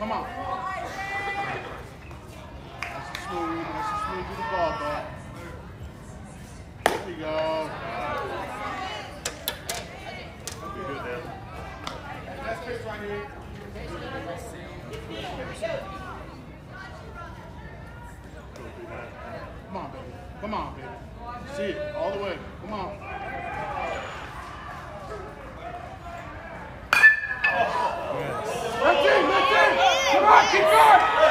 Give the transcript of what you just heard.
Come on. Nice and smooth. Nice and smooth to the ball, though. There you go. Be good there. That's pitch right here. Come on, baby. Come on, baby. See it all the way. Come on. That's it. That's it. Come on, keep going.